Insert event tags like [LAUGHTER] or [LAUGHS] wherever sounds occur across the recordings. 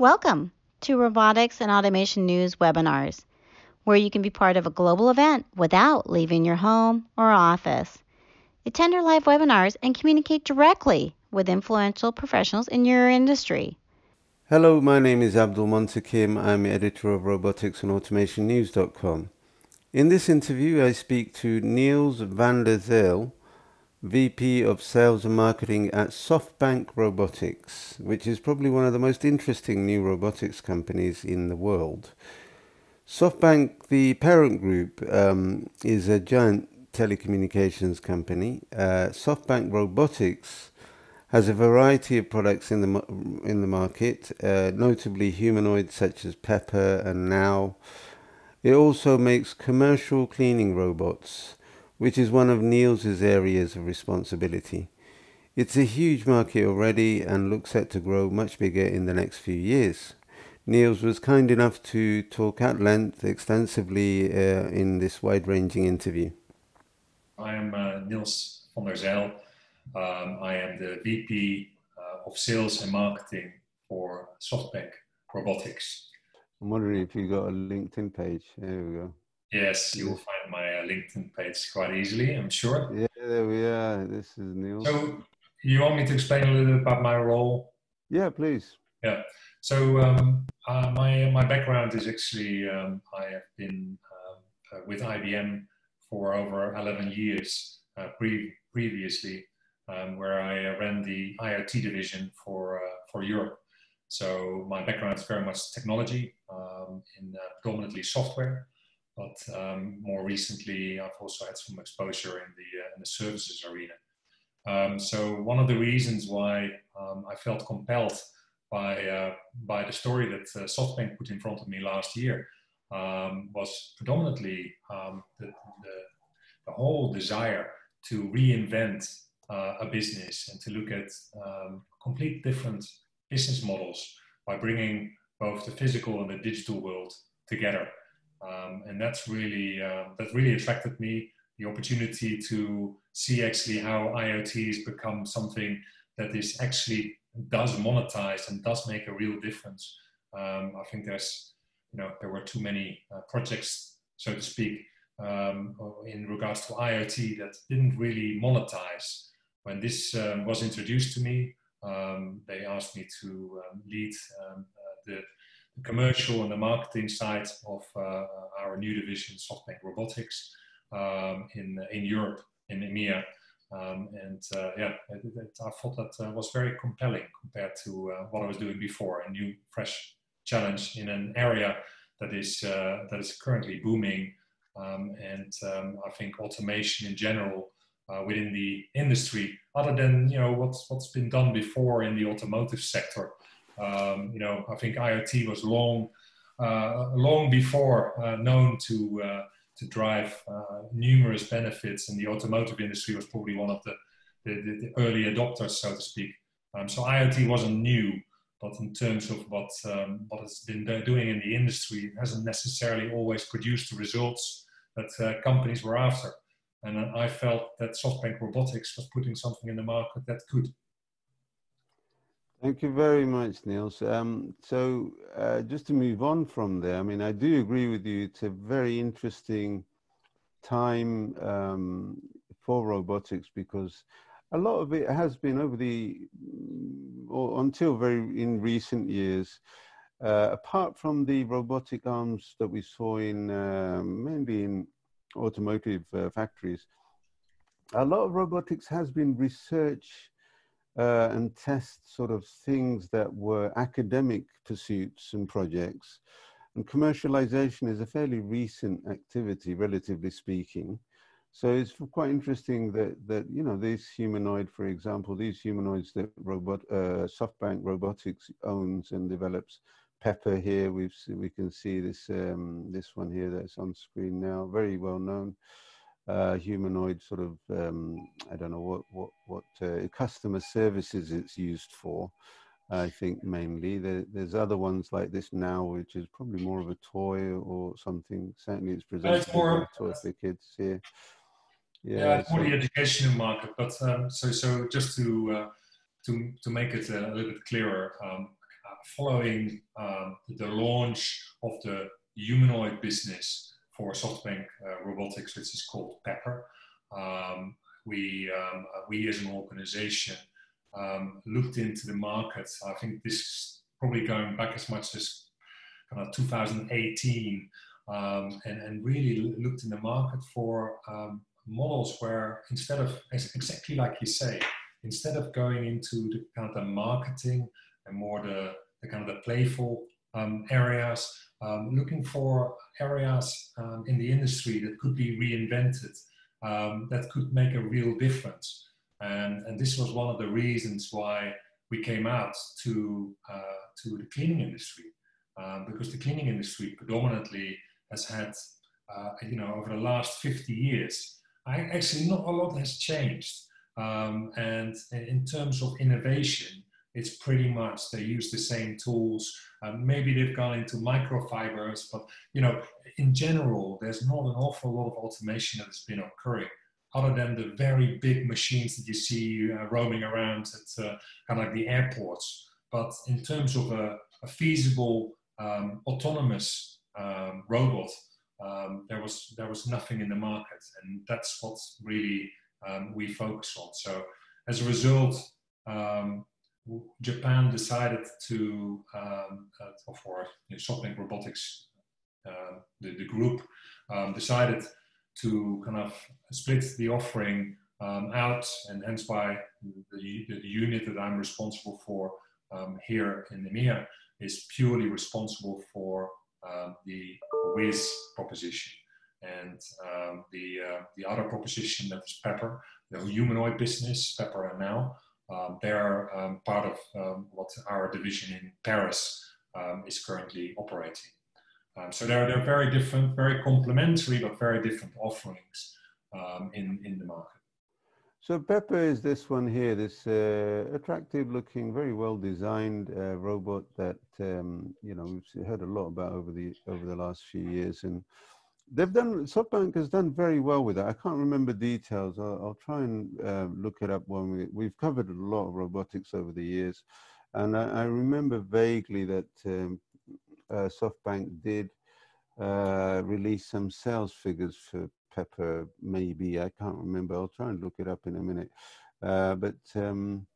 Welcome to Robotics and Automation News webinars, where you can be part of a global event without leaving your home or office. Attend our live webinars and communicate directly with influential professionals in your industry. Hello, my name is Abdul Montaqim. I'm editor of robotics and automation news.com. In this interview, I speak to Nils van der Zijl, VP of Sales and Marketing at SoftBank Robotics, which is probably one of the most interesting new robotics companies in the world. SoftBank, the parent group, um, is a giant telecommunications company. Uh, SoftBank Robotics has a variety of products in the in the market, uh, notably humanoids such as Pepper and Nao. It also makes commercial cleaning robots which is one of Nils's areas of responsibility. It's a huge market already and looks set to grow much bigger in the next few years. Nils was kind enough to talk at length extensively uh, in this wide ranging interview. I am uh, Nils van der Zijl. Um, I am the VP uh, of Sales and Marketing for SoftBank Robotics. I'm wondering if you got a LinkedIn page. There we go. Yes, you will find my uh, LinkedIn page quite easily, I'm sure. Yeah, there we are. This is Neil. So, you want me to explain a little bit about my role? Yeah, please. Yeah. So, um, uh, my my background is actually um, I have been um, uh, with IBM for over 11 years uh, pre- previously, um, where I ran the IoT division for uh, for Europe. So, my background is very much technology um, in uh, predominantly software. But um, more recently, I've also had some exposure in the, uh, in the services arena. Um, so one of the reasons why um, I felt compelled by, uh, by the story that uh, SoftBank put in front of me last year um, was predominantly um, the, the, the, whole desire to reinvent uh, a business and to look at um, complete different business models by bringing both the physical and the digital world together. Um, and that's really uh, that really attracted me the opportunity to see actually how IoT has become something that is actually does monetize and does make a real difference. Um, I think there's you know there were too many uh, projects so to speak um, in regards to IoT that didn't really monetize. When this um, was introduced to me, um, they asked me to um, lead uh, the the commercial and the marketing side of uh, our new division, SoftBank Robotics, um, in in Europe, in EMEA. Um, and uh, yeah, it, it, I thought that uh, was very compelling compared to uh, what I was doing before. A new, fresh challenge in an area that is uh, that is currently booming, um, and um, I think automation in general uh, within the industry, other than you know what's what's been done before in the automotive sector, um, you know, I think IoT was long, uh, long before uh, known to uh, to drive uh, numerous benefits, and the automotive industry was probably one of the the, the early adopters, so to speak. Um, so IoT wasn't new, but in terms of what um, what it's been doing in the industry, it hasn't necessarily always produced the results that uh, companies were after. And I felt that SoftBank Robotics was putting something in the market that could. Thank you very much, Nils. Um, so uh, just to move on from there, I mean, I do agree with you. It's a very interesting time um, for robotics because a lot of it has been over the, or until very in recent years, uh, apart from the robotic arms that we saw in um, mainly in automotive uh, factories, a lot of robotics has been research uh, and test sort of things that were academic pursuits and projects. And commercialization is a fairly recent activity, relatively speaking. So it's quite interesting that, that you know, this humanoid, for example, these humanoids that robot, uh, SoftBank Robotics owns and develops, Pepper here, we've, we can see this, um, this one here that's on screen now, very well known uh, humanoid sort of um, I don't know what what what uh, customer services it's used for. I think mainly there, there's other ones like this now, which is probably more of a toy or something. Certainly, it's presented it's more, a toy for kids here. Yeah, yeah it's so. more the educational market. But um, so so just to uh, to to make it a little bit clearer, um, following um, the launch of the humanoid business for SoftBank uh, Robotics, which is called Pepper, um, we, um, we as an organization um, looked into the market. I think this is probably going back as much as kind of 2018 um, and, and really looked in the market for um, models where instead of exactly like you say, instead of going into the kind of the marketing and more the, the kind of the playful um, areas, um, looking for areas um, in the industry that could be reinvented, um, that could make a real difference. And, and this was one of the reasons why we came out to, uh, to the cleaning industry, um, because the cleaning industry predominantly has had, uh, you know, over the last 50 years, I, actually not a lot has changed. Um, and in terms of innovation, it's pretty much they use the same tools. Um, maybe they've gone into microfibers, but you know, in general, there's not an awful lot of automation that has been occurring, other than the very big machines that you see uh, roaming around at uh, kind of like the airports. But in terms of a, a feasible um, autonomous um, robot, um, there was there was nothing in the market, and that's what really um, we focus on. So as a result, um, Japan decided to um, uh, for you know, SoftBank Robotics, uh, the, the group um, decided to kind of split the offering um, out, and hence why the, the, unit that I'm responsible for here in EMEA is purely responsible for um, the Whiz proposition. And um, the, uh, the other proposition that is Pepper, the humanoid business, Pepper and Nao, um, they're um, part of um, what our division in Paris um, is currently operating. so they're, they're very different, very complementary, but very different offerings in, in the market. So Pepper is this one here, this uh, attractive looking, very well designed uh, robot that, um, you know, we've heard a lot about over the, over the last few years. And they've done, SoftBank has done very well with that. I can't remember details. I'll, I'll try and uh, look it up when we, we've covered a lot of robotics over the years. And I, I remember vaguely that um, uh, SoftBank did uh, release some sales figures for pepper, maybe. I can't remember. I'll try and look it up in a minute. Uh, but um,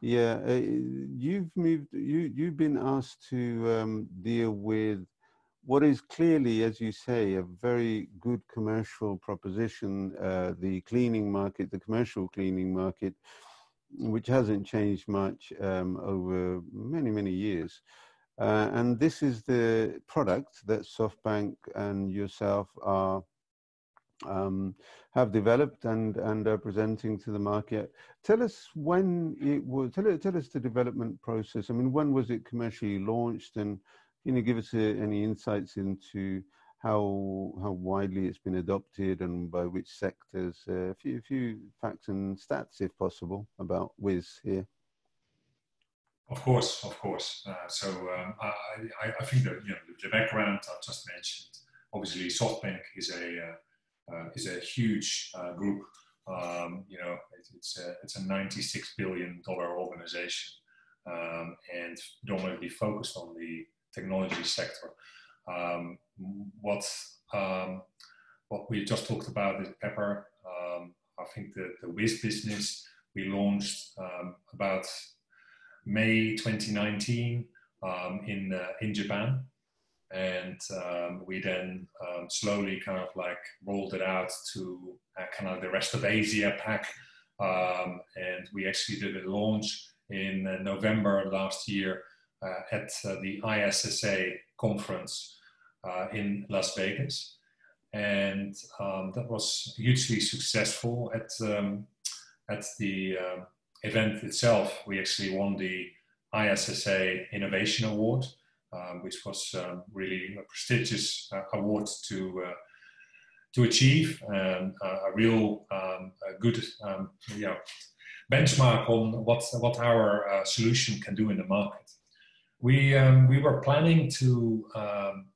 yeah, uh, you've moved. You you've been asked to um, deal with what is clearly, as you say, a very good commercial proposition. Uh, the cleaning market, the commercial cleaning market, which hasn't changed much um, over many many years. Uh, and this is the product that SoftBank and yourself are um, have developed and and are presenting to the market. Tell us when it was. Tell, tell us the development process. I mean, when was it commercially launched, and you give us uh, any insights into how how widely it's been adopted and by which sectors? Uh, a few a few facts and stats, if possible, about Whiz here. Of course, of course. Uh, so um, I, I, think that you know the background I just mentioned. Obviously, SoftBank is a uh, uh, is a huge uh, group. Um, you know, it, it's a, it's a 96 billion dollar organization um, and predominantly focused on the technology sector. Um, what um, what we just talked about is Pepper. Um, I think the, the Whiz business we launched um, about May 2019 in uh, in Japan and um, we then um, slowly kind of like rolled it out to uh, kind of the rest of Asia Pac, um, and we actually did a launch in uh, November last year at uh, the ISSA conference uh, in Las Vegas, and um, that was hugely successful. At um, at the um, event itself, we actually won the ISSA Innovation Award um, which was um, really a prestigious uh, award to uh, to achieve and uh, a real a good you know, benchmark on what what our uh, solution can do in the market. We um, we were planning to um,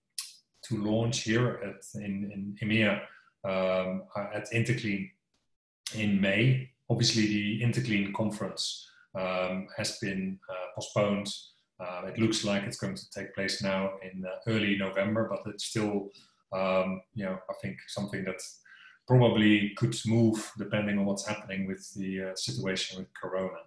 to launch here at in, in EMEA at Interclean in May. Obviously, the Interclean conference has been uh, postponed Uh, it looks like it's going to take place now in uh, early November, but it's still, um, you know, I think something that probably could move depending on what's happening with the uh, situation with Corona.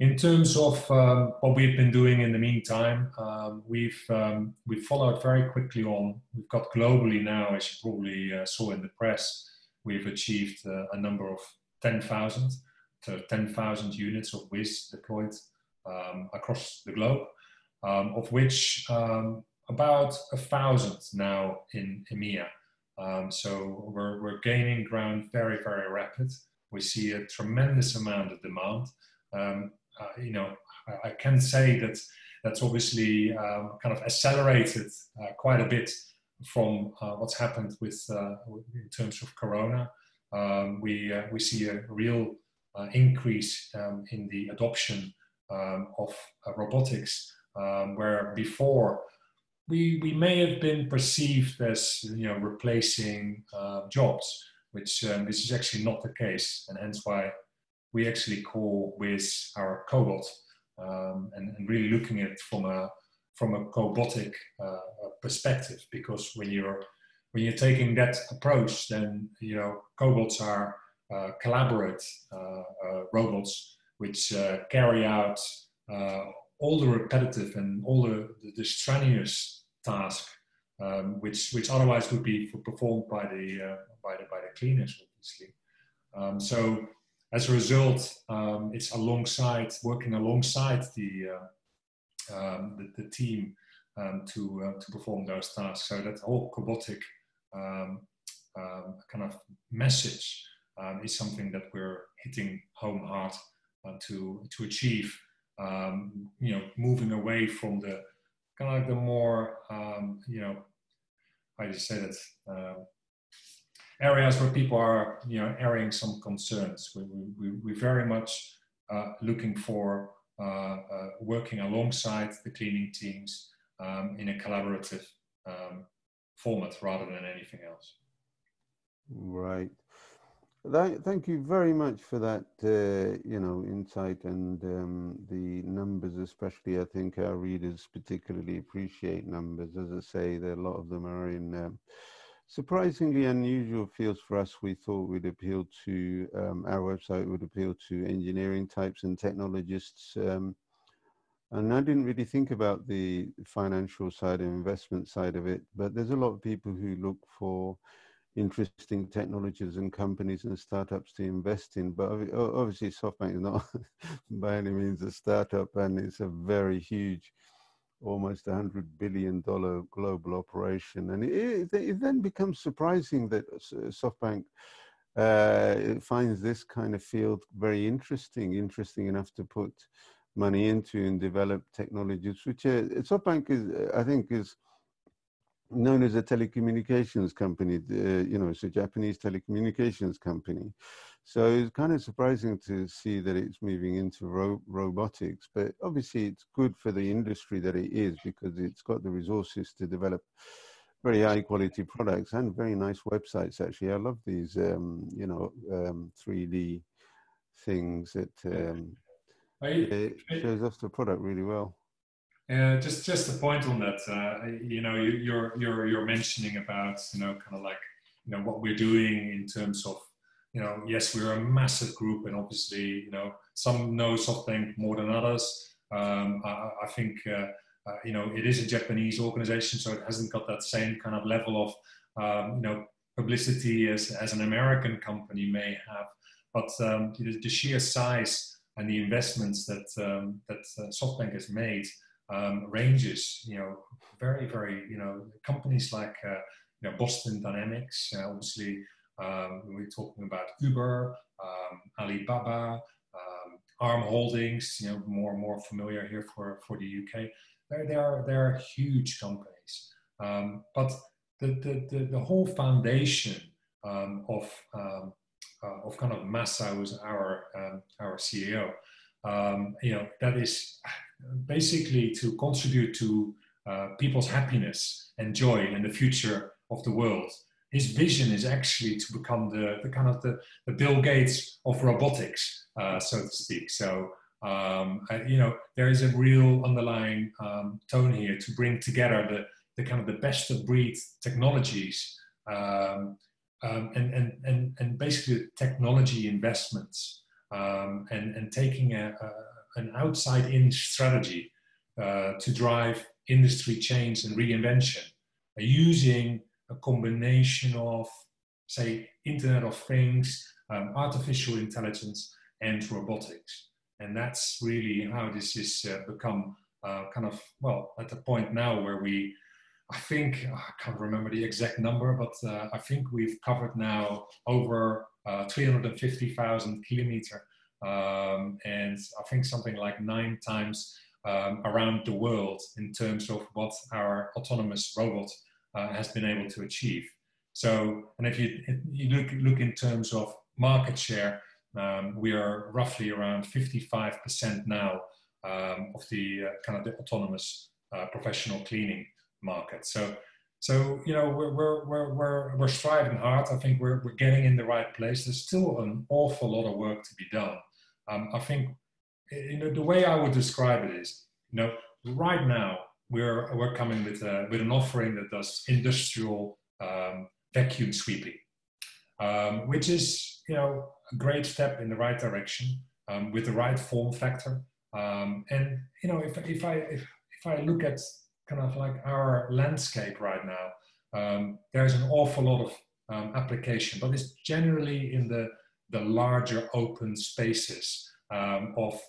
In terms of um, what we've been doing in the meantime, um, we've um, we've followed very quickly on. We've got globally now, as you probably uh, saw in the press, we've achieved uh, a number of 10,000 to 10,000 units of Whiz deployed um, across the globe, um, of which um, about a thousand now in EMEA. so we're, we're gaining ground very, very rapid. We see a tremendous amount of demand. Um, uh, you know, I, I, can say that that's obviously um, kind of accelerated uh, quite a bit from uh, what's happened with uh, in terms of Corona. Um, we uh, we see a real increase um, in the adoption um, of robotics, um, where before we we may have been perceived as you know replacing jobs, which um, this is actually not the case, and hence why we actually call Whiz our cobot um, and, and, really looking at it from a from a cobotic uh, perspective because when you're when you're taking that approach then you know cobots are uh, collaborate uh, uh robots which uh, carry out uh, all the repetitive and all the, the, the strenuous tasks um, which which otherwise would be performed by the by the by the cleaners obviously. Um, so as a result, um, it's alongside working alongside the uh, um, the, the, team um, to uh, to perform those tasks. So that whole cobotic um, um, kind of message um, is something that we're hitting home hard uh, to to achieve. you know, moving away from the kind of like the more you know, I just say that areas where people are, you know, airing some concerns. We, we, we very much uh, looking for uh, uh, working alongside the cleaning teams um, in a collaborative um, format rather than anything else. Right. Thank you very much for that, uh, you know, insight and um, the numbers, especially. I think our readers particularly appreciate numbers. As I say, a lot of them are in um, surprisingly unusual fields for us. We thought would appeal to um, our website would appeal to engineering types and technologists. Um, and I didn't really think about the financial side and investment side of it, but there's a lot of people who look for interesting technologies and companies and startups to invest in. But obviously, SoftBank is not [LAUGHS] by any means a startup, and it's a very huge almost a hundred billion dollar global operation, and it, it, then becomes surprising that SoftBank uh, finds this kind of field very interesting, interesting enough to put money into and develop technologies, which uh, SoftBank is, I think, is known as a telecommunications company. Uh, you know, it's a Japanese telecommunications company. So it's kind of surprising to see that it's moving into ro robotics, but obviously it's good for the industry that it is because it's got the resources to develop very high quality products and very nice websites. Actually, I love these, um, you know, um, 3D things that um, it shows off the product really well. Just just a point on that. Uh, you know, you, you're you're you're mentioning about you know kind of like you know what we're doing in terms of you know, yes, we're a massive group, and obviously, you know, some know SoftBank more than others. Um, I, I, think, uh, uh, you know, it is a Japanese organization, so it hasn't got that same kind of level of, um, you know, publicity as, as an American company may have. But um, the, the, sheer size and the investments that um, that uh, SoftBank has made um, ranges, you know, very, very, you know, companies like, uh, you know, Boston Dynamics, uh, obviously. Um, we're talking about Uber, um, Alibaba, um, Arm Holdings, you know, more and more familiar here for, for the UK. They're, they, are, they're huge companies. Um, but the, the, the, the, whole foundation um, of, um, uh, of kind of Masa, who's our, um, our CEO, you know, that is basically to contribute to uh, people's happiness and joy and the future of the world his vision is actually to become the, the kind of the, the Bill Gates of robotics, uh, so to speak. So Um, you know, there is a real underlying um, tone here to bring together the, the kind of the best of breed technologies um, um, and, and, and, and basically technology investments um, and, and taking a, an outside in strategy uh, to drive industry change and reinvention uh, using a combination of, say, Internet of Things, um, artificial intelligence, and robotics. And that's really how this has uh, become uh, kind of, well, at the point now where we I think I can't remember the exact number, but uh, I think we've covered now over uh, 350,000 kilometer, um, and I think something like nine times um, around the world in terms of what our autonomous robot uh, has been able to achieve. So, and if you, you look look in terms of market share, um, we are roughly around 55% now um, of the uh, kind of the autonomous uh, professional cleaning market. So, so you know, we're, we're, we're, we're, we're striving hard. I think we're, we're getting in the right place. There's still an awful lot of work to be done. Um, I think, you know, the way I would describe it is, you know, right now we're, we're coming with, a, with an offering that does industrial um, vacuum sweeping, um, which is, you know, a great step in the right direction um, with the right form factor. Um, and, you know, if, if I, if, if I look at kind of like our landscape right now. Um, there's an awful lot of application, but it's generally in the, the larger open spaces um, of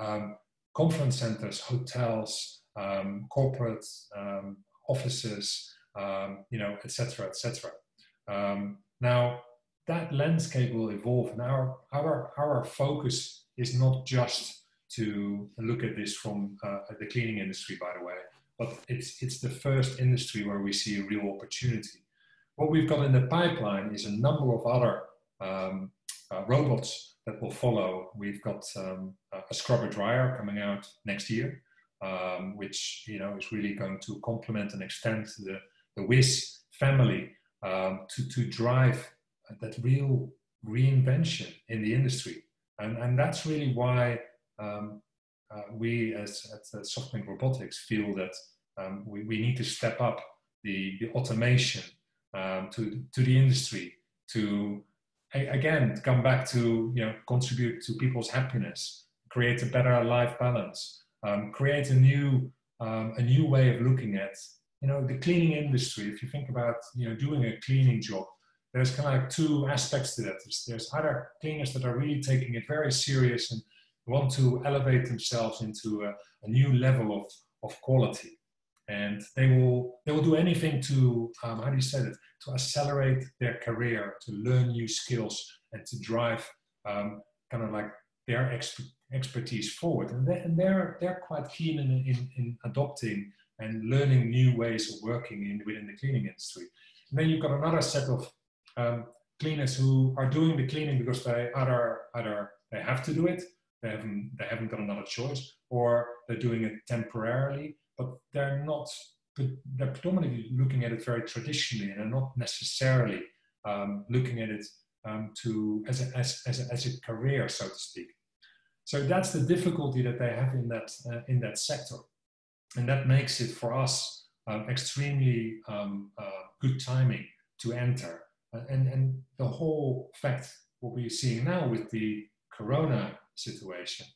um, conference centers, hotels, um, corporate um, offices, you know, etc., etc. now, that landscape will evolve, and our, our, our focus is not just to look at this from uh, the cleaning industry, by the way but it's, it's the first industry where we see a real opportunity. What we've got in the pipeline is a number of other um, uh, robots that will follow. We've got um, a scrubber dryer coming out next year, um, which you know is really going to complement and extend the, the Whiz family um, to, to drive that real reinvention in the industry. And, and that's really why um, uh, we as at SoftBank Robotics feel that um, we, we need to step up the, the automation um, to, to the industry to again come back to you know contribute to people's happiness create a better life balance um, create a new um, a new way of looking at you know the cleaning industry if you think about you know doing a cleaning job there's kind of like two aspects to that there's, there's other cleaners that are really taking it very serious and want to elevate themselves into a, a new level of, of quality. And they will, they will do anything to, um, how do you say it, to accelerate their career, to learn new skills, and to drive um, kind of like their exp- expertise forward. And, they, and they're, they're quite keen in, in, in adopting and learning new ways of working in, within the cleaning industry. And then you've got another set of um, cleaners who are doing the cleaning because they either, either they have to do it they haven't they haven't got another choice, or they're doing it temporarily, but they're not. They're predominantly looking at it very traditionally, and they're not necessarily um, looking at it um, to as a, as, as, a, as a career, so to speak. So that's the difficulty that they have in that uh, in that sector, and that makes it for us um, extremely um, uh, good timing to enter. Uh, and and the whole fact what we're seeing now with the Corona situation.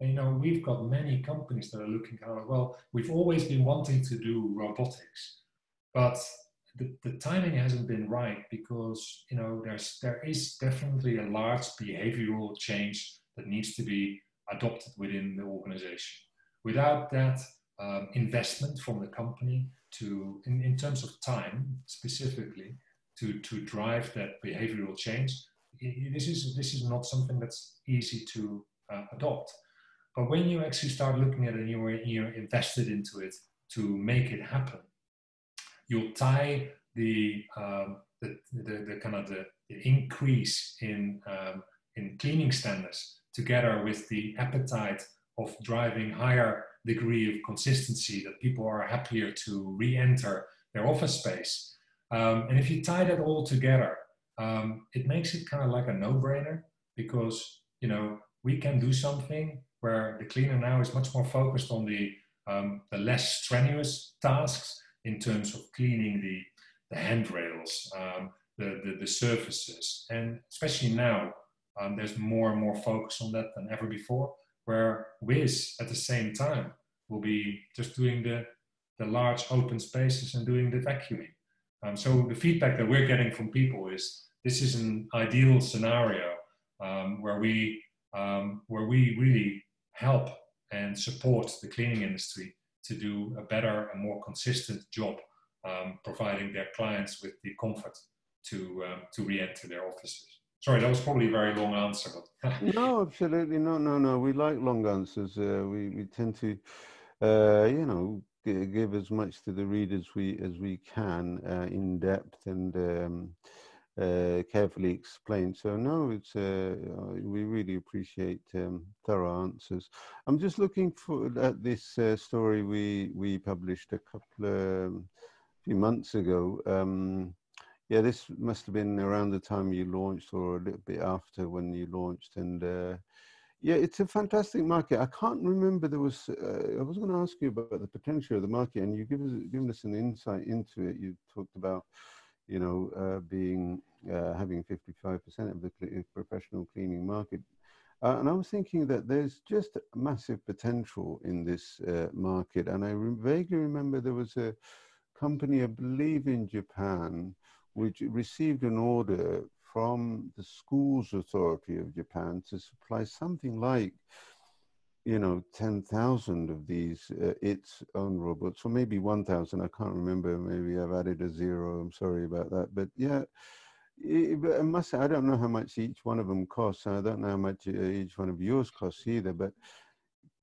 And, you know, we've got many companies that are looking of, well, we've always been wanting to do robotics, but the, the timing hasn't been right because, you know, there's, there is definitely a large behavioral change that needs to be adopted within the organization. Without that um, investment from the company to, in, in terms of time specifically, to, to drive that behavioral change, this is this is not something that's easy to uh, adopt. But when you actually start looking at it and you're, you're invested into it to make it happen, you'll tie the, um, the, the, the, kind of the, the increase in, um, in cleaning standards together with the appetite of driving higher degree of consistency that people are happier to re-enter their office space. Um, and if you tie that all together, um, it makes it kind of like a no-brainer because you know we can do something where the cleaner now is much more focused on the um, the less strenuous tasks in terms of cleaning the the handrails, um, the, the, the surfaces, and especially now um, there's more and more focus on that than ever before. Where Whiz at the same time will be just doing the the large open spaces and doing the vacuuming. Um, so the feedback that we're getting from people is this is an ideal scenario um, where we um, where we really help and support the cleaning industry to do a better and more consistent job, um, providing their clients with the comfort to um, to re-enter their offices. Sorry, that was probably a very long answer. [LAUGHS] No, absolutely no, no, no. We like long answers. Uh, we we tend to, uh, you know, give as much to the readers we as we can uh, in depth and um, uh, carefully explained. So no, it's uh, uh, we really appreciate um, thorough answers. I'm just looking for at this uh, story we we published a couple of um, few months ago. Um, yeah, this must have been around the time you launched, or a little bit after when you launched, and uh, yeah, it's a fantastic market. I can't remember there was. Uh, I was going to ask you about the potential of the market, and you give us given us an insight into it. You talked about, you know, uh, being uh, having 55% of the cl professional cleaning market, uh, and I was thinking that there's just massive potential in this uh, market. And I re vaguely remember there was a company, I believe, in Japan, which received an order from the Schools Authority of Japan to supply something like, you know, 10,000 of these, uh, its own robots, or maybe 1,000. I can't remember. Maybe I've added a zero. I'm sorry about that. But yeah, it, I must I don't know how much each one of them costs. I don't know how much uh, each one of yours costs either. But,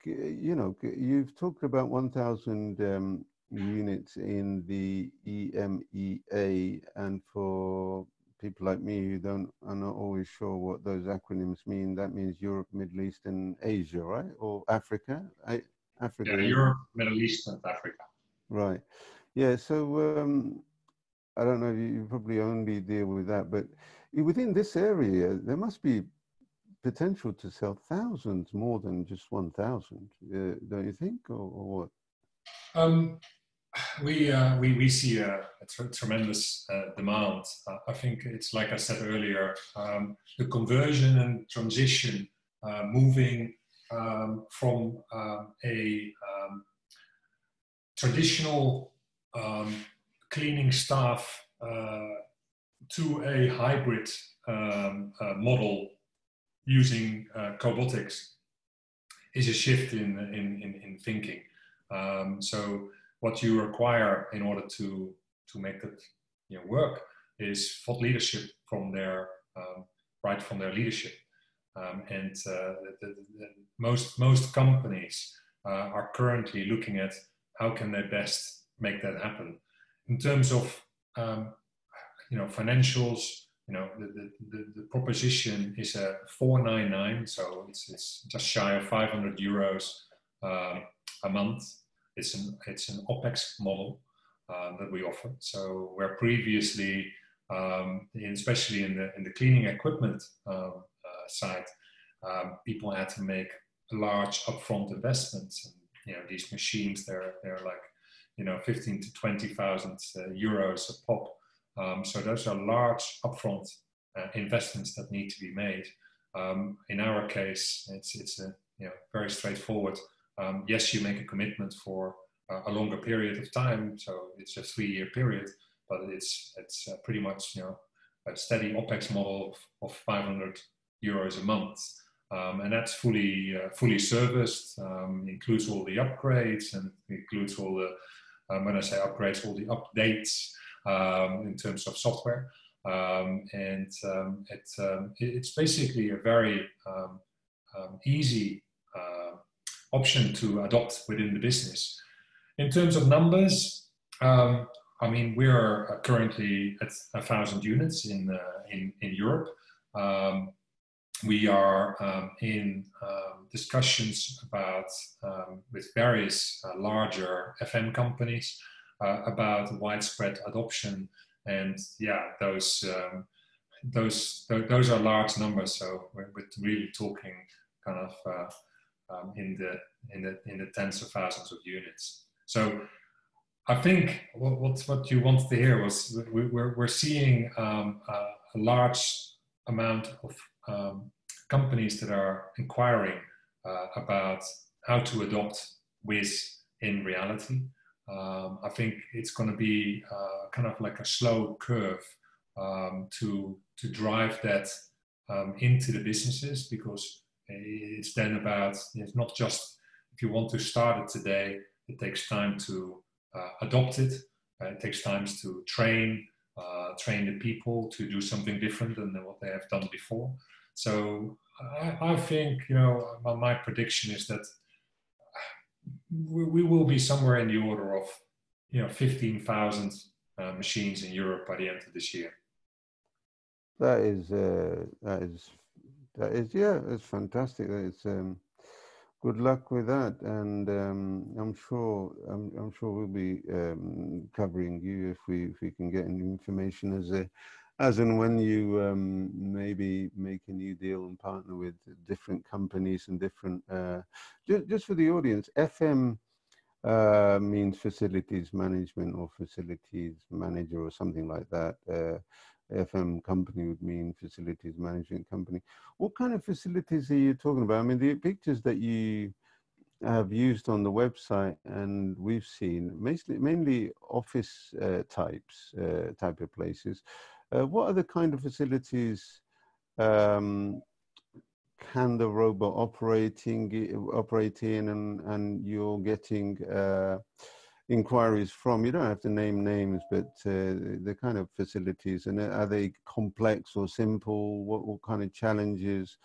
you know, you've talked about 1,000 um, units in the EMEA and for people like me who don't are not always sure what those acronyms mean. That means Europe, Middle East, and Asia, right? Or Africa? I, Africa. Yeah, Europe, Middle East, and Africa. Right. Yeah. So um, I don't know. You probably only deal with that, but within this area, there must be potential to sell thousands more than just one thousand. Uh, don't you think, or, or what? Um, we, uh, we, we see a, a tremendous uh, demand. Uh, I think it's like I said earlier, um, the conversion and transition, uh, moving um, from um, a um, traditional um, cleaning staff uh, to a hybrid uh, model using cobotics is a shift in, in, in, in thinking. so what you require in order to to make it you know, work is thought leadership from their um, right from their leadership. Um, and uh, the, the, the most most companies uh, are currently looking at how can they best make that happen in terms of um, you know financials. You know the, the, the, proposition is a 499, so it's, it's just shy of 500 euros uh, a month it's an it's an OPEX model uh, that we offer. So where previously, um, in, especially in the in the cleaning equipment um, uh, side, um, people had to make large upfront investments. And you know these machines, they're they're like you know 15 to 20 thousand uh, euros a pop. Um, so those are large upfront uh, investments that need to be made. Um, in our case, it's it's a you know very straightforward um, yes, you make a commitment for uh, a longer period of time, so it's a three-year period, but it's it's uh, pretty much you know a steady opex model of, of 500 euros a month, um, and that's fully uh, fully serviced. Um, includes all the upgrades and includes all the um, when I say upgrades, all the updates um, in terms of software. Um, and it, it's basically a very easy option to adopt within the business. In terms of numbers, um, I mean, we are currently at a thousand units in, uh, in, in Europe. Um, we are um, in um, discussions about um, with various uh, larger FM companies uh, about widespread adoption, and yeah, those um, those those are large numbers. So we're, we're really talking kind of uh, um, in the in the in the tens of thousands of units. So I think what what, what you wanted to hear was we, we're we're seeing um, a, a, large amount of um, companies that are inquiring uh, about how to adopt Whiz in reality. Um, I think it's going to be uh, kind of like a slow curve um, to to drive that um, into the businesses because it's then about it's not just if you want to start it today, it takes time to uh, adopt it. Uh, it takes time to train uh, train the people to do something different than what they have done before. So I, I think you know my, my prediction is that we, we, will be somewhere in the order of you know 15,000 uh, machines in Europe by the end of this year. That is uh, that is that is yeah, it's fantastic. It's um, good luck with that, and um, I'm sure I'm, I'm, sure we'll be um, covering you if we if we can get any information as a as and when you um, maybe make a new deal and partner with different companies and different uh, just, just for the audience fm uh, means facilities management or facilities manager or something like that uh, FM company would mean facilities management company. What kind of facilities are you talking about? I mean, the pictures that you have used on the website and we've seen mainly mainly office uh, types uh, type of places. Uh, what other kind of facilities um, can the robot operating operate in, and and you're getting uh, inquiries from? You don't have to name names, but uh, the kind of facilities, and are they complex or simple? What, what kind of challenges?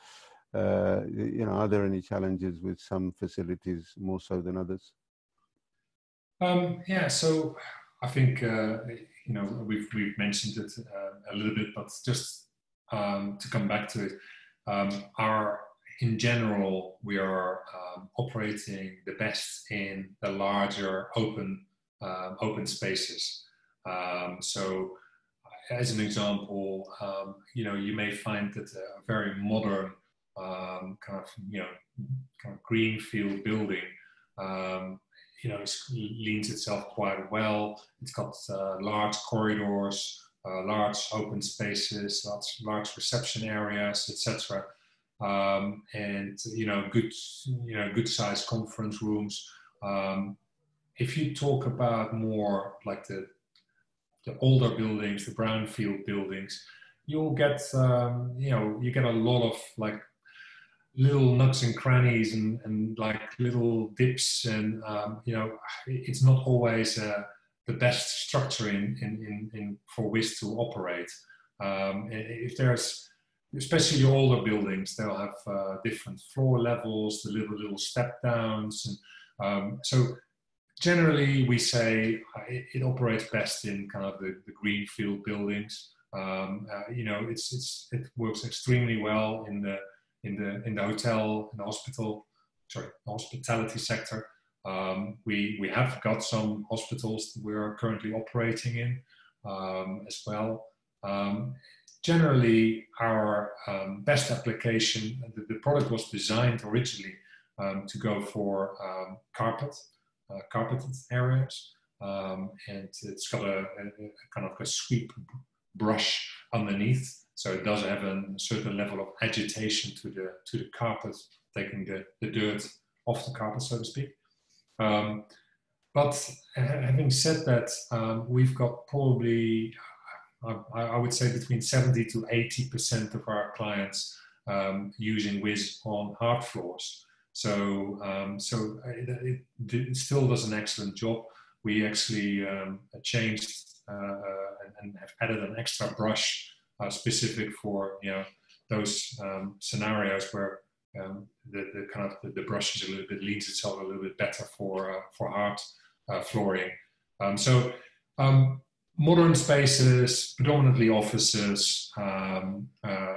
Uh, you know, are there any challenges with some facilities more so than others? Um, yeah, so I think uh, you know we've we've mentioned it uh, a little bit, but just um, to come back to it, um, our in general, we are um, operating the best in the larger open um, open spaces. Um, so, as an example, um, you know, you may find that a very modern um, kind of you know kind of greenfield building, you know, leans itself quite well. It's got uh, large corridors, uh, large open spaces, large reception areas, etc um, and you know good you know good sized conference rooms. Um, if you talk about more like the the older buildings, the brownfield buildings, you'll get um, you know you get a lot of like little nooks and crannies and, and like little dips and um, you know it's not always uh, the best structure in, in, in, in for Whiz to operate. Um, if there's especially older buildings, they'll have uh, different floor levels, the little little step downs, and um, so generally we say uh, it, it, operates best in kind of the, the greenfield buildings. Um, uh, you know, it's it's it works extremely well in the in the in the hotel in the hospital, sorry, hospitality sector. Um, we we have got some hospitals that we're currently operating in um, as well. Generally our um, best application, the, the, product was designed originally um, to go for um, carpet, uh, carpeted areas. Um, and it's got a, a, a, kind of a sweep brush underneath. So it does have a certain level of agitation to the, to the carpet, taking the, the dirt off the carpet, so to speak. Um, but having said that, um, we've got probably I, I, would say between 70 to 80% of our clients um, using Whiz on hard floors. So, um, so it, it, still does an excellent job. We actually um, changed uh, and, and, have added an extra brush uh, specific for you know those um, scenarios where um, the, the, kind of the, the, brush is a little bit leans itself a little bit better for uh, for hard uh, flooring. Um, so modern spaces, predominantly offices, um, uh,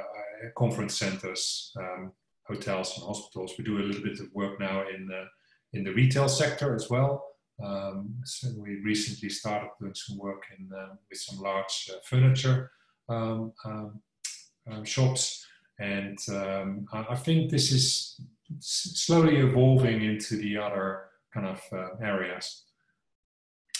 conference centers, um, hotels and hospitals. We do a little bit of work now in the, in the retail sector as well. Um, so we recently started doing some work in, uh, with some large uh, furniture um, um, um, shops. And I, I, think this is slowly evolving into the other kind of uh, areas.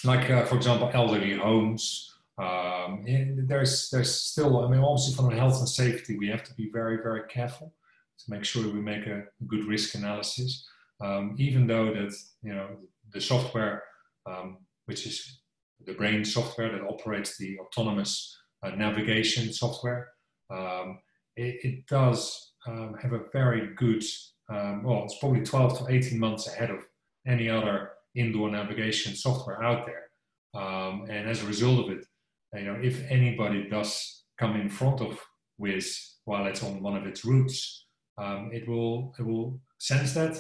Like, uh, for example, elderly homes. Um, there's, there's still, I mean, obviously from health and safety, we have to be very, very careful to make sure we make a good risk analysis. Um, even though that, you know, the software, um, which is the brain software that operates the autonomous uh, navigation software, um, it, it, does um, have a very good, um, well, it's probably 12 to 18 months ahead of any other indoor navigation software out there. Um, and as a result of it, you know, if anybody does come in front of Whiz while it's on one of its routes, um, it will it will sense that,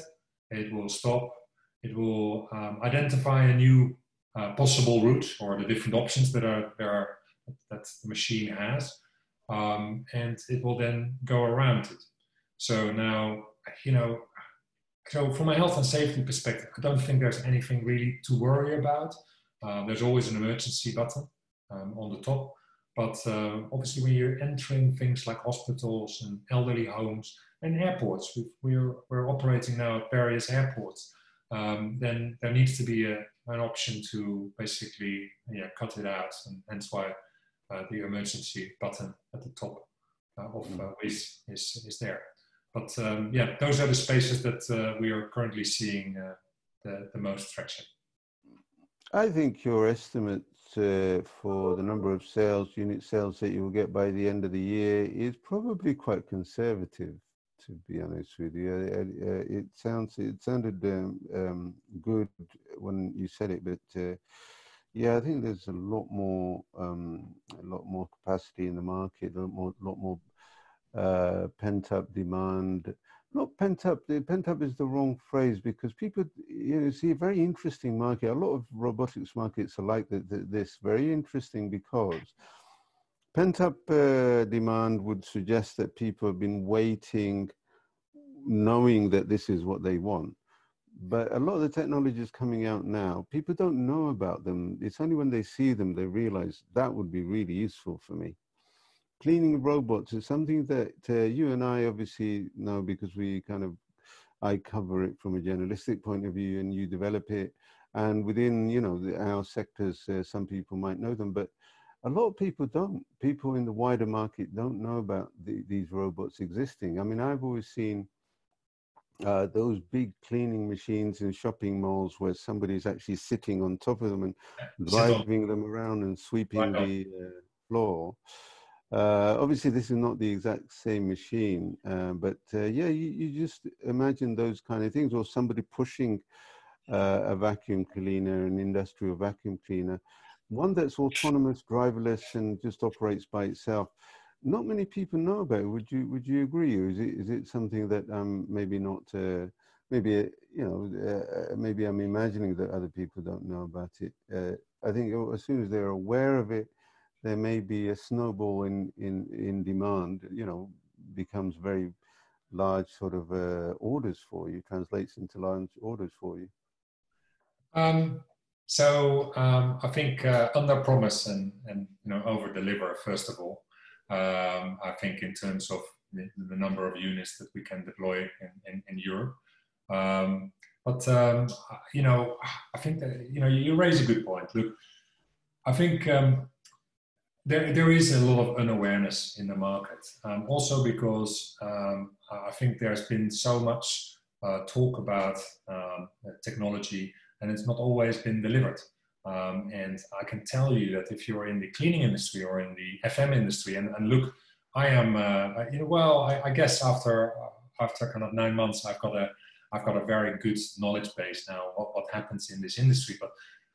it will stop, it will um, identify a new uh, possible route or the different options that are there are that the machine has, um, and it will then go around it. So now, you know, so from a health and safety perspective, I don't think there's anything really to worry about. Uh, there's always an emergency button um, on the top, but uh, obviously when you're entering things like hospitals and elderly homes and airports, we're, we're operating now at various airports, um, then there needs to be a, an option to basically yeah, cut it out, and hence why uh, the emergency button at the top uh, of uh, Whiz is, is there. But um, yeah, those are the spaces that uh, we are currently seeing uh, the, the most traction. I think your estimate uh, for the number of sales, unit sales that you will get by the end of the year is probably quite conservative, to be honest with you. Uh, uh, it sounds, it sounded um, um, good when you said it, but uh, yeah, I think there's a lot more, um, a lot more capacity in the market, a lot more, lot more uh, pent up demand. Not pent up. the Pent up is the wrong phrase because people, you know, see a very interesting market. A lot of robotics markets are like this. Very interesting because pent up uh, demand would suggest that people have been waiting, knowing that this is what they want. But a lot of the technologies coming out now, people don't know about them. It's only when they see them they realize that would be really useful for me cleaning robots is something that uh, you and I obviously know because we kind of, I cover it from a journalistic point of view and you develop it. And within, you know, the, our sectors, uh, some people might know them, but a lot of people don't. People in the wider market don't know about the, these robots existing. I mean, I've always seen uh, those big cleaning machines in shopping malls where somebody's actually sitting on top of them and driving them around and sweeping the uh, floor. Uh, obviously, this is not the exact same machine, uh, but uh, yeah, you, you, just imagine those kind of things, or somebody pushing uh, a vacuum cleaner, an industrial vacuum cleaner, one that's autonomous, driverless, and just operates by itself. Not many people know about it. Would you Would you agree? Or is it is it something that um, maybe not? Uh, maybe uh, you know, maybe I'm imagining that other people don't know about it. I think as soon as they're aware of it there may be a snowball in, in, in demand, you know, becomes very large sort of uh, orders for you, translates into large orders for you? Um, so um, I think uh, under promise and, and you know over deliver first of all. Um, I think in terms of the, the, number of units that we can deploy in, in, in Europe. Um, but um, you know, I think that you know you raise a good point. Look, I think um, there, there is a lot of unawareness in the market. Um, also because um, I think there's been so much uh, talk about um, technology and it's not always been delivered. Um, and I can tell you that if you're in the cleaning industry or in the FM industry, and, and look, I am, uh, you know, well, I, I, guess after after kind of nine months, I've got a I've got a very good knowledge base now what, what happens in this industry. But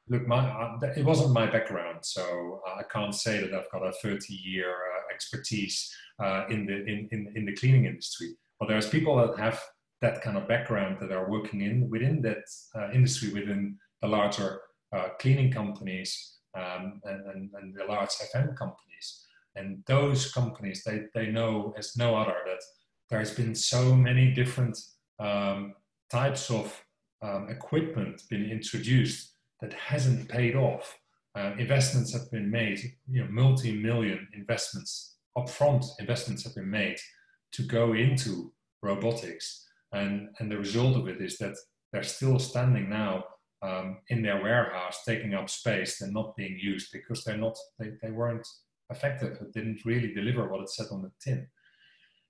look, my, uh, it wasn't my background, so I can't say that I've got a 30-year uh, expertise uh, in the in, in, in the cleaning industry. But there's people that have that kind of background that are working in within that uh, industry, within the larger uh, cleaning companies um, and, and, and, the large FM companies. And those companies, they, they know as no other that there's been so many different um, types of um, equipment being introduced that hasn't paid off. Uh, investments have been made, you know, multi-million investments, upfront investments have been made to go into robotics. And, and the result of it is that they're still standing now um, in their warehouse, taking up space and not being used because they're not, they, they weren't effective. It didn't really deliver what it said on the tin.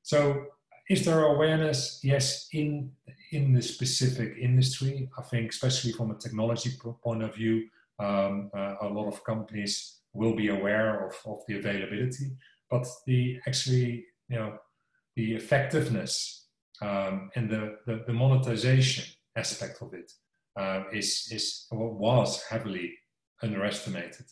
So is there awareness? Yes, in in the specific industry. I think, especially from a technology point of view, um, uh, a lot of companies will be aware of, of the availability, but the actually, you know, the effectiveness um, and the, the, the, monetization aspect of it uh, is is was heavily underestimated.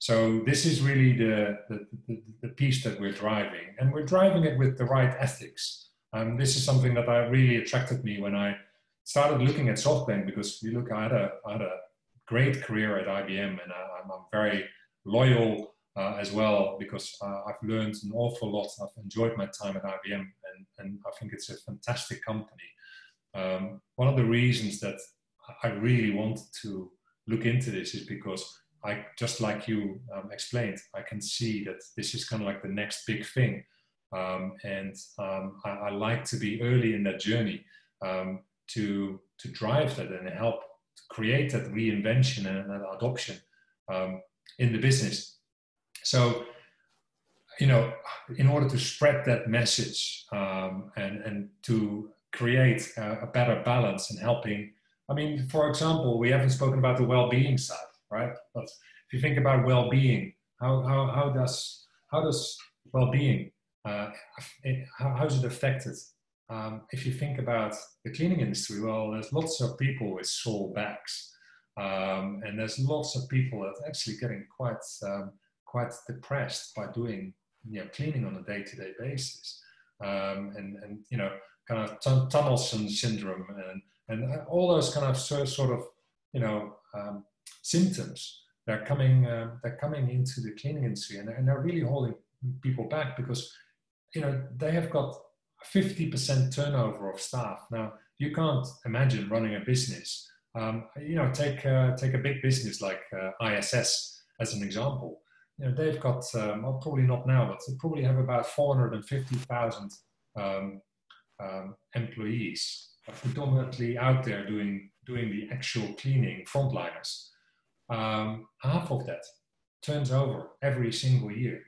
So this is really the, the, the, the, piece that we're driving, and we're driving it with the right ethics. Um, this is something that I really attracted me when I started looking at SoftBank because you look, I had a, I had a great career at IBM, and I, am very loyal uh, as well because uh, I've learned an awful lot. I've enjoyed my time at IBM, and, and I think it's a fantastic company. Um, one of the reasons that I really wanted to look into this is because I just like you um, explained, I can see that this is kind of like the next big thing. Um, and um, I, I, like to be early in that journey um, to, to drive that and help create that reinvention and, and adoption um, in the business. So, you know, in order to spread that message um, and, and to create a, a better balance and helping, I mean, for example, we haven't spoken about the well-being side right? But if you think about well-being, how, how, how does how does well-being uh, how, how is it affected? Um, if you think about the cleaning industry, well, there's lots of people with sore backs, um, and there's lots of people that are actually getting quite um, quite depressed by doing you know cleaning on a day-to-day basis, um, and and you know kind of t- tunnel syndrome and and all those kind of sort of you know um, symptoms that are coming uh, they're coming into the cleaning industry and, and they're really holding people back because you know they have got 50% turnover of staff. Now you can't imagine running a business um, you know take uh, take a big business like uh, ISS as an example. You know they've got um, well, probably not now but they probably have about 450000 um, um, employees predominantly out there doing doing the actual cleaning frontliners um, half of that turns over every single year.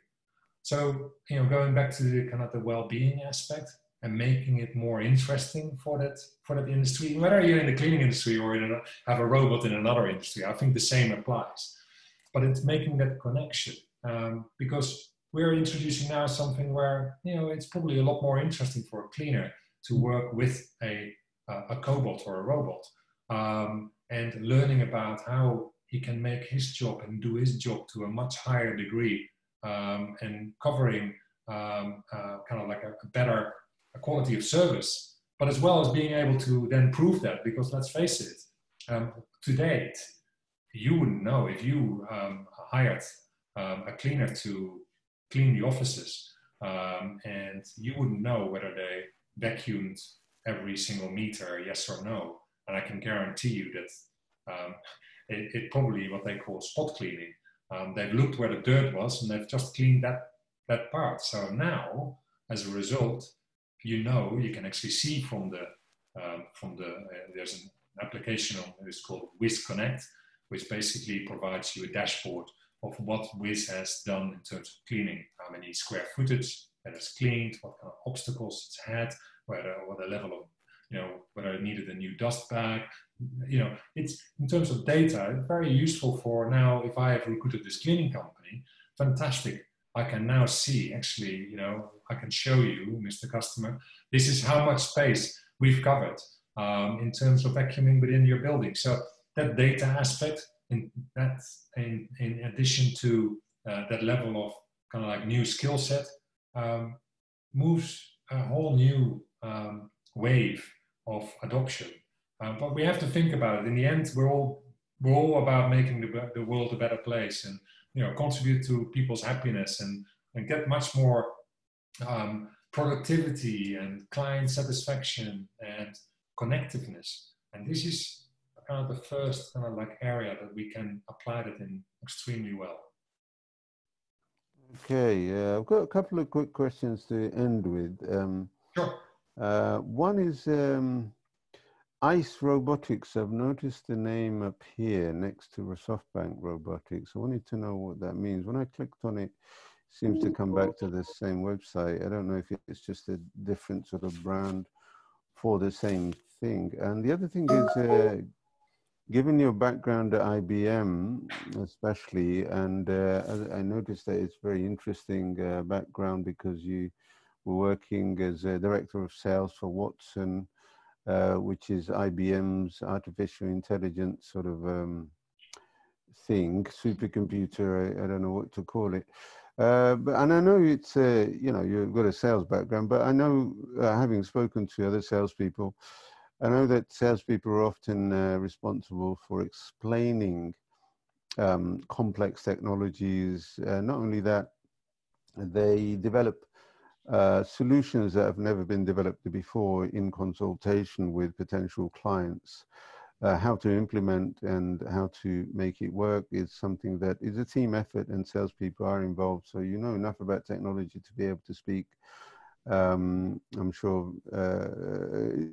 So, you know, going back to the kind of the well-being aspect and making it more interesting for that for that industry, whether you're in the cleaning industry or in a, have a robot in another industry, I think the same applies. But it's making that connection um, because we're introducing now something where you know it's probably a lot more interesting for a cleaner to work with a a cobot or a robot um, and learning about how he can make his job and do his job to a much higher degree um, and covering um, uh, kind of like a, a better quality of service, but as well as being able to then prove that because let's face it, um, to date, you wouldn't know if you um, hired um, a cleaner to clean the offices um, and you wouldn't know whether they vacuumed every single meter, yes or no. And I can guarantee you that it, it probably what they call spot cleaning. Um, they've looked where the dirt was and they've just cleaned that, that part. So now, as a result, you know, you can actually see from the, um, from the, uh, there's an application on it's called Whiz Connect, which basically provides you a dashboard of what Whiz has done in terms of cleaning, how many square footage that it's cleaned, what kind of obstacles it's had, whether, what the level of, you know, whether it needed a new dust bag, you know, it's in terms of data, very useful for now. If I have recruited this cleaning company, fantastic. I can now see actually, you know, I can show you, Mr. Customer, this is how much space we've covered um, in terms of vacuuming within your building. So that data aspect, in that, in, in addition to uh, that level of kind of like new skill set, um, moves a whole new um, wave of adoption um, but we have to think about it. In the end, we're all we're all about making the, the world a better place and you know contribute to people's happiness and and get much more um, productivity and client satisfaction and connectiveness. And this is kind of the first kind of like area that we can apply that in extremely well. Okay, uh, I've got a couple of quick questions to end with. Um, sure. Uh, one is um, ICE Robotics. I've noticed the name up here next to SoftBank Robotics. I wanted to know what that means. When I clicked on it, it seems to come back to the same website. I don't know if it's just a different sort of brand for the same thing. And the other thing is, uh, given your background at IBM, especially, and uh, I noticed that it's very interesting uh, background because you were working as a director of sales for Watson, uh, which is IBM's artificial intelligence sort of um, thing, supercomputer. I, I, don't know what to call it. Uh, but and I know it's uh, you know you've got a sales background, but I know uh, having spoken to other salespeople, I know that salespeople are often uh, responsible for explaining um, complex technologies. Uh, not only that, they develop uh, solutions that have never been developed before in consultation with potential clients. Uh, how to implement and how to make it work is something that is a team effort and salespeople are involved. So you know enough about technology to be able to speak um, I'm sure, uh,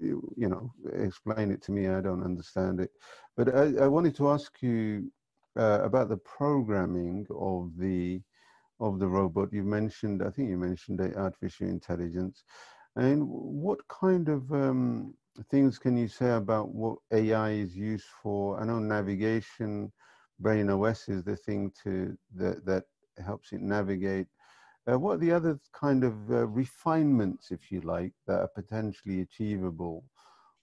you know, explain it to me. I don't understand it. But I, I wanted to ask you uh, about the programming of the of the robot. You mentioned, I think you mentioned artificial intelligence. And what kind of um, things can you say about what AI is used for? I know navigation, BrainOS is the thing to that that helps it navigate. Uh, what are the other kind of uh, refinements, if you like, that are potentially achievable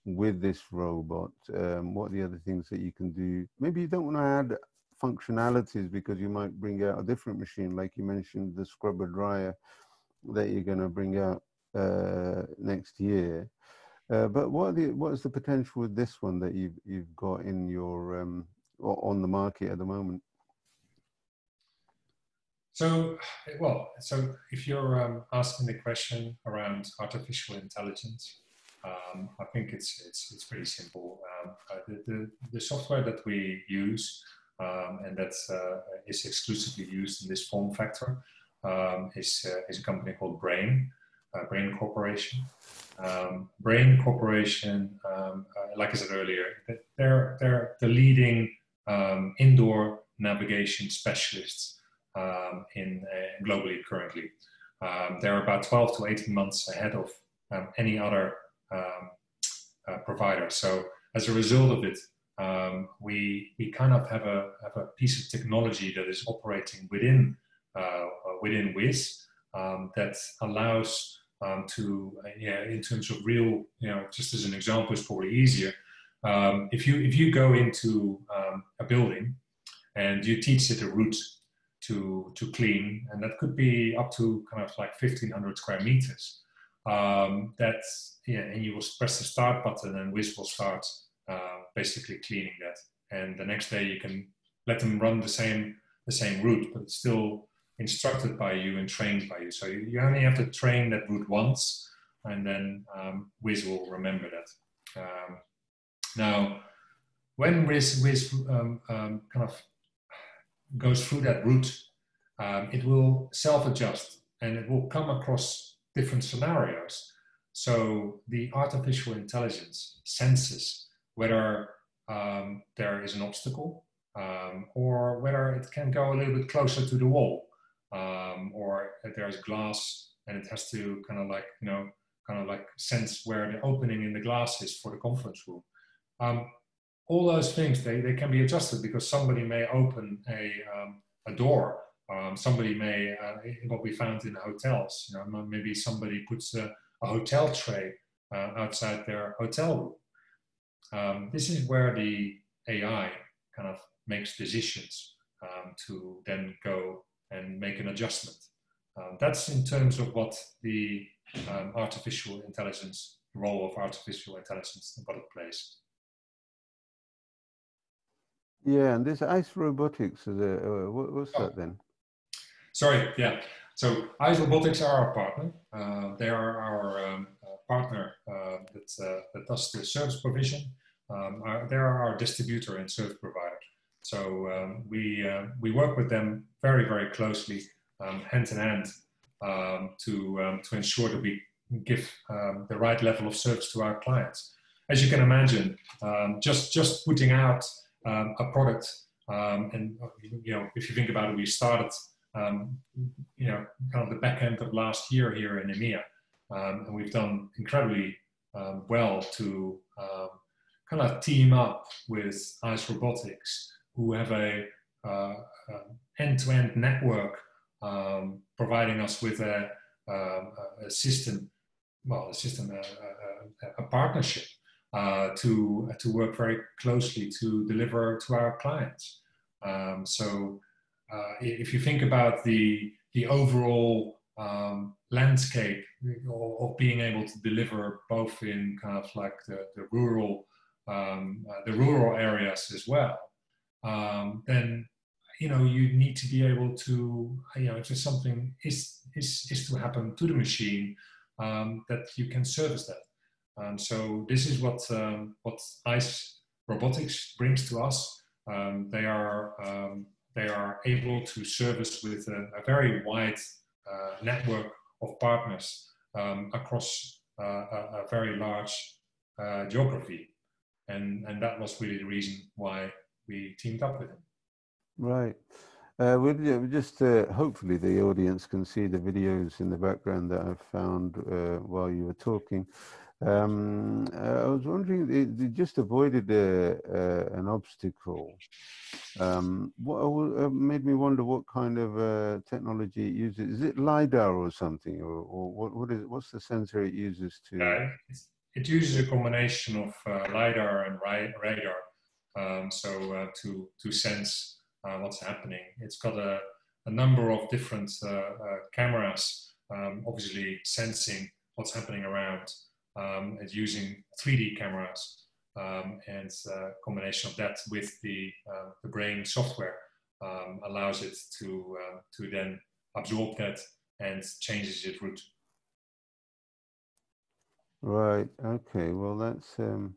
with this robot? Um, what are the other things that you can do? Maybe you don't want to add functionalities because you might bring out a different machine, like you mentioned, the scrubber dryer that you're going to bring out uh, next year. Uh, but what the, what is the potential with this one that you've you've got in your um, on the market at the moment? So, well, so if you're um, asking the question around artificial intelligence, um, I think it's, it's, it's pretty simple. Um, uh, the, the, the, software that we use um, and that uh, is exclusively used in this form factor um, is, uh, is a company called Brain, uh, Brain Corporation. Um, Brain Corporation, uh, like I said earlier, they're, they're the leading indoor navigation specialists um, in uh, globally currently. Um, they're about 12 to 18 months ahead of um, any other um, provider. So as a result of it, um, we we kind of have a have a piece of technology that is operating within uh, within Whiz um, that allows to uh, yeah in terms of real you know just as an example it's probably easier. if you if you go into a building and you teach it a route to, to clean, and that could be up to kind of like 1500 square meters. Um, that's, yeah, and you will press the start button and Whiz will start uh, basically cleaning that. And the next day you can let them run the same, the same route, but it's still instructed by you and trained by you. So you, you only have to train that route once, and then um, Whiz will remember that. Um, now, when Whiz, Whiz um, um, kind of goes through that route, um, it will self-adjust and it will come across different scenarios. So the artificial intelligence senses whether um, there is an obstacle um, or whether it can go a little bit closer to the wall um, or there's glass and it has to kind of like, you know, kind of like sense where the opening in the glass is for the conference room. Um, all those things they, they can be adjusted because somebody may open a, um, a door um, somebody may uh, what we found in hotels you know maybe somebody puts a, a hotel tray uh, outside their hotel room um, this is where the ai kind of makes decisions um, to then go and make an adjustment um, that's in terms of what the um, artificial intelligence role of artificial intelligence and what it plays yeah, and this ICE Robotics, is a, uh, what, what's oh. that then? Sorry, yeah. So ICE Robotics are our partner. Uh, they are our um, partner uh, that, uh, that does the service provision. Um, they are our distributor and service provider. So um, we, uh, we work with them very, very closely um, hand in hand um, to, um, to ensure that we give um, the right level of service to our clients. As you can imagine, um, just, just putting out um, a product, and you know, if you think about it, we started, you know, kind of the back end of last year here in EMEA, and we've done incredibly well to kind of team up with ICE Robotics, who have a uh, um, end-to-end network um, providing us with a, um, a, system, well, a system, a, a, a partnership uh, to to work very closely to deliver to our clients. Um, so, uh, if you think about the the overall um, landscape of, being able to deliver both in kind of like the, the rural um, uh, the rural areas as well, um, then you know you need to be able to you know if something is is is to happen to the machine um, that you can service that. Um, so this is what um, what ICE Robotics brings to us. They are they are able to service with a, a very wide network of partners um, across uh, a, a, very large uh, geography and and that was really the reason why we teamed up with him Right. Uh, we'll just uh, hopefully the audience can see the videos in the background that I've found uh, while you were talking. Um, uh, I was wondering, it just avoided a, uh, an obstacle. Um, what uh, made me wonder what kind of technology it uses? Is it lidar or something, or, or what, what is what's the sensor it uses to? it uses a combination of lidar and radar, um, so to to sense uh, what's happening. It's got a, a number of different uh, uh, cameras, um, obviously sensing what's happening around um, using 3D cameras um, and a combination of that with the, the brain software um, allows it to, to then absorb that and changes its route. Right. Okay. Well, that's um,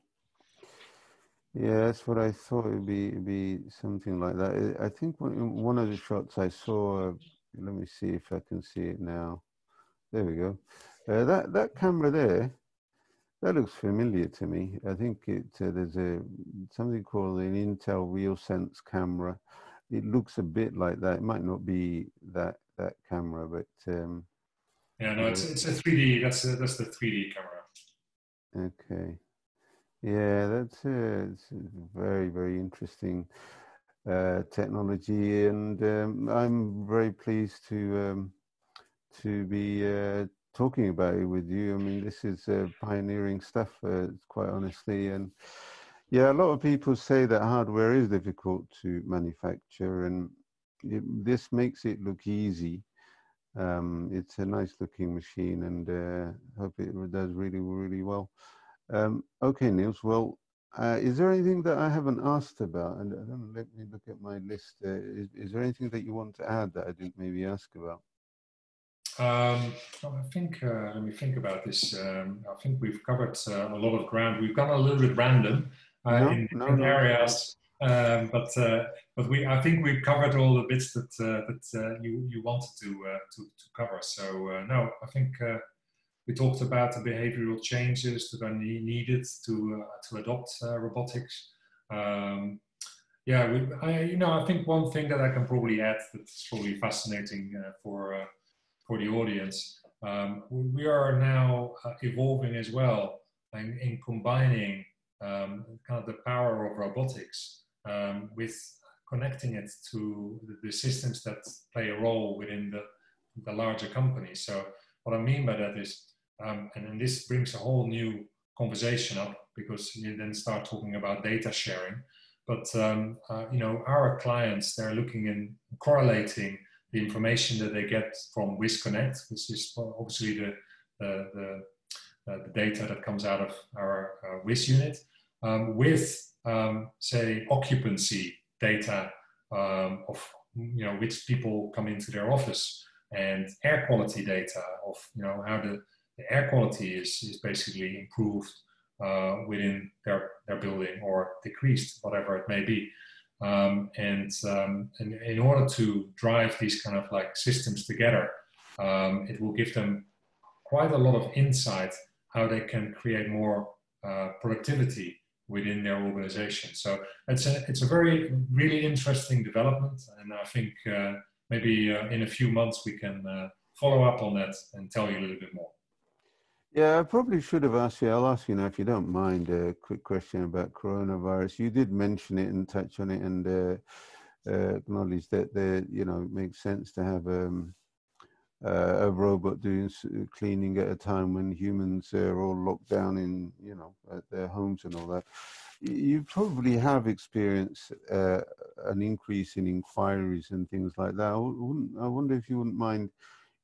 yeah, that's what I thought it would be. It'd be something like that. I think one of the shots I saw. Let me see if I can see it now. There we go. Uh, that that camera there, that looks familiar to me. I think it uh, there's a something called an Intel RealSense camera. It looks a bit like that. It might not be that that camera, but um, yeah, no, it's it's a 3D. That's a, that's the 3D camera. Okay. Yeah, that's uh, it's very very interesting uh, technology, and um, I'm very pleased to um, to be uh, talking about it with you. I mean, this is uh, pioneering stuff, uh, quite honestly, and yeah, a lot of people say that hardware is difficult to manufacture, and it, this makes it look easy. Um, it's a nice looking machine, and uh, hope it does really really well. Um, okay, Nils. Well, uh, is there anything that I haven't asked about? And uh, let me look at my list. Uh, is, is, there anything that you want to add that I didn't maybe ask about? Um, well, I think, uh, let me think about this. Um, I think we've covered uh, a lot of ground. We've gone a little bit random uh, no, in no, no. areas. Um, but but we I think we've covered all the bits that that you you wanted to to, to cover. So no, I think we talked about the behavioral changes that are needed to uh, to adopt uh, robotics. Um, yeah, we, I, you know, I think one thing that I can probably add that's probably fascinating uh, for uh, for the audience. Um, we are now uh, evolving as well in, in combining um, kind of the power of robotics um, with connecting it to the, systems that play a role within the, the larger company. So what I mean by that is um, and then this brings a whole new conversation up because you then start talking about data sharing. But um, uh, you know, our clients they're looking and correlating the information that they get from WhizConnect, which is obviously the the, the, uh, the data that comes out of our uh, Whiz unit, um, with um, say occupancy data um, of you know which people come into their office and air quality data of you know how the the air quality is, is basically improved uh, within their, their building or decreased, whatever it may be. Um, and, um, and in order to drive these kind of like systems together, um, it will give them quite a lot of insight how they can create more uh, productivity within their organization. So it's a, it's a very, really interesting development. And I think uh, maybe uh, in a few months we can uh, follow up on that and tell you a little bit more. Yeah, I probably should have asked you. I'll ask you now, if you don't mind, a quick question about coronavirus. You did mention it and touch on it, and uh, uh, acknowledge that the you know it makes sense to have um, uh, a robot doing cleaning at a time when humans are all locked down in you know at their homes and all that. You probably have experienced uh, an increase in inquiries and things like that. I, I wonder if you wouldn't mind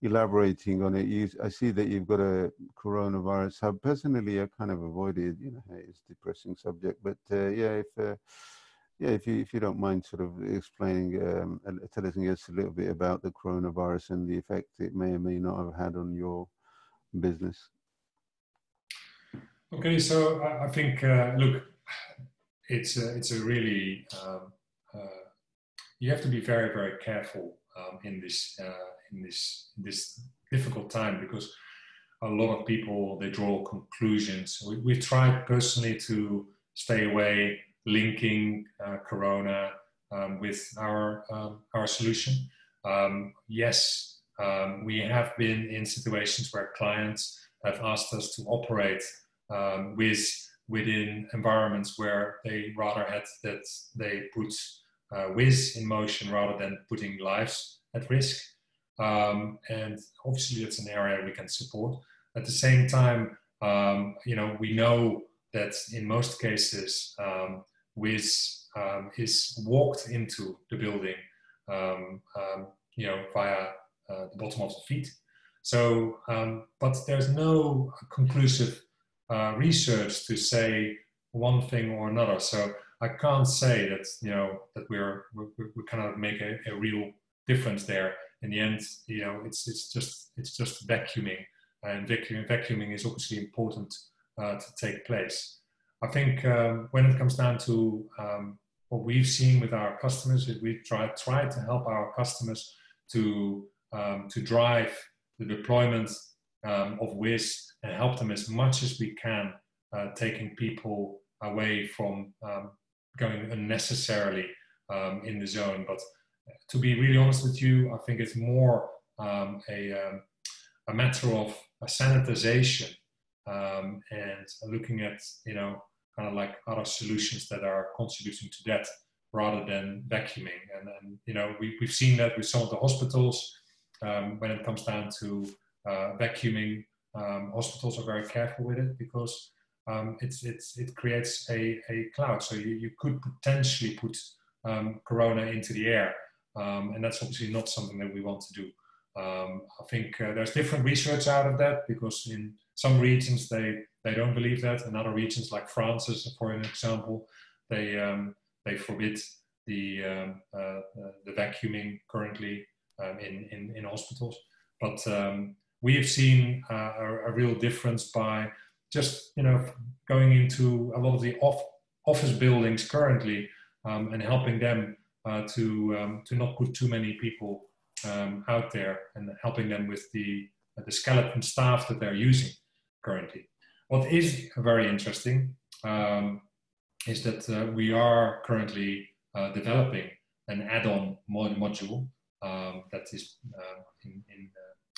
elaborating on it, you, I see that you've got a coronavirus hub. Personally, I kind of avoided, you know, it's a depressing subject, but uh, yeah, if uh, yeah, if you if you don't mind, sort of explaining, um, telling us a little bit about the coronavirus and the effect it may or may not have had on your business. Okay, so I, think uh, look, it's a, it's a really um, uh, you have to be very very careful um, in this uh, in this this difficult time because a lot of people they draw conclusions. We, we tried personally to stay away, linking uh, Corona um, with our um, our solution. Um, yes, um, we have been in situations where clients have asked us to operate um, with within environments where they rather had that they put uh, in motion rather than putting lives at risk. Um, and obviously, it's an area we can support. At the same time, um, you know, we know that in most cases, um, Whiz um, is walked into the building, um, um, you know, via uh, the bottom of the feet. So, but there's no conclusive uh, research to say one thing or another. So I can't say that you know that we're we, we kind of make a, a real difference there in the end, you know, it's it's just it's just vacuuming, and vacuuming, vacuuming is obviously important uh, to take place. I think um, when it comes down to um, what we've seen with our customers, is we try try to help our customers to um, to drive the deployment um, of Whiz and help them as much as we can, uh, taking people away from um, going unnecessarily um, in the zone, but to be really honest with you, I think it's more um, a, um, a matter of a sanitization um, and looking at, you know, kind of like other solutions that are contributing to that rather than vacuuming. And, and you know, we, we've seen that with some of the hospitals um, when it comes down to uh, vacuuming. Um, hospitals are very careful with it because um, it's, it's, it creates a, a cloud. So you, you could potentially put corona into the air um, and that's obviously not something that we want to do. Um, I think uh, there's different research out of that because in some regions they, they don't believe that. In other regions, like France, for an example, they, um, they forbid the, um, uh, the vacuuming currently um, in, in, in hospitals. But um, we have seen uh, a, a, real difference by just you know going into a lot of the off, office buildings currently and helping them uh, to um, to not put too many people um, out there and helping them with the uh, the skeleton staff that they're using currently. What is very interesting um, is that uh, we are currently uh, developing an add-on mod module um, that is uh, in in,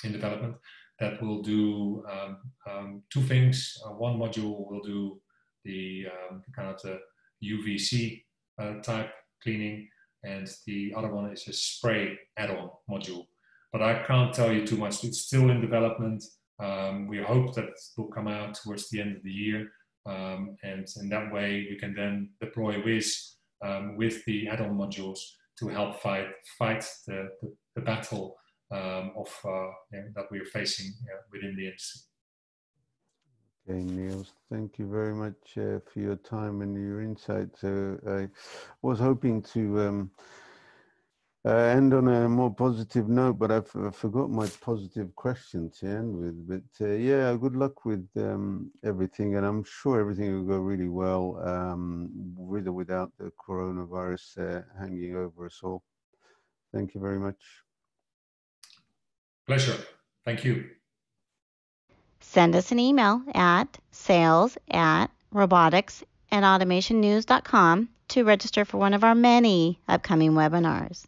in, development that will do um, um, two things. one module will do the kind of the UVC type cleaning and the other one is a spray add-on module. But I can't tell you too much. It's still in development. Um, we hope that will come out towards the end of the year, um, and in that way we can then deploy Whiz um, with the add-on modules to help fight fight the, the, the battle um, of uh, yeah, that we're facing within the industry. Okay, Nils, thank you very much uh, for your time and your insight. So I was hoping to um, uh, end on a more positive note, but I, forgot my positive question to end with. But uh, yeah, good luck with um, everything, and I'm sure everything will go really well, um, with or without the coronavirus uh, hanging over us all. Thank you very much. Pleasure. Thank you. Send us an email at sales at robotics and automationnews.com to register for one of our many upcoming webinars.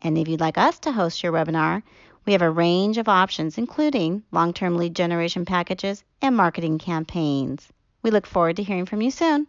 And if you'd like us to host your webinar, we have a range of options, including long term lead generation packages and marketing campaigns. We look forward to hearing from you soon.